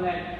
Amen.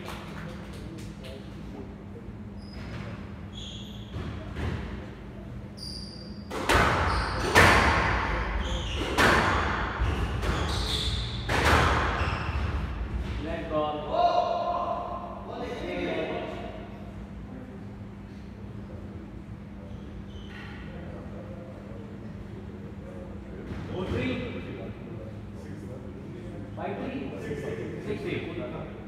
Tem que ter.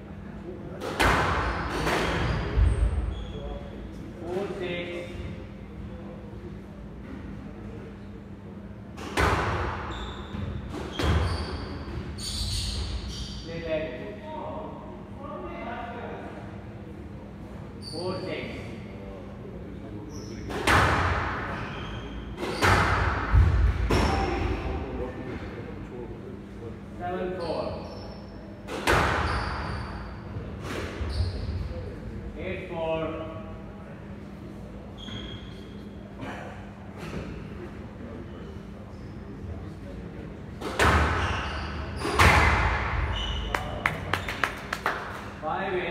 Six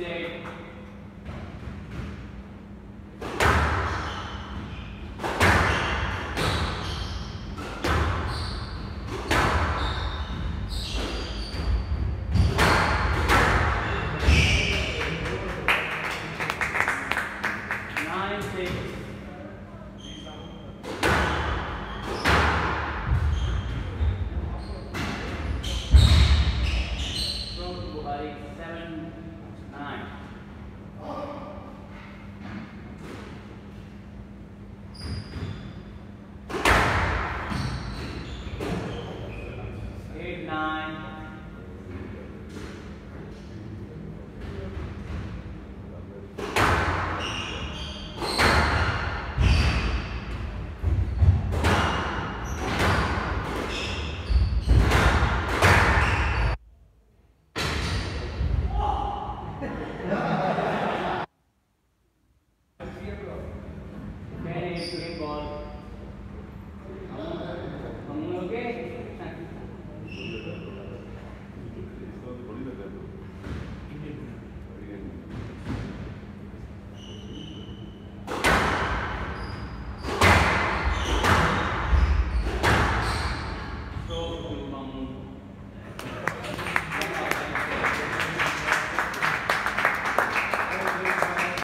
eight. nine,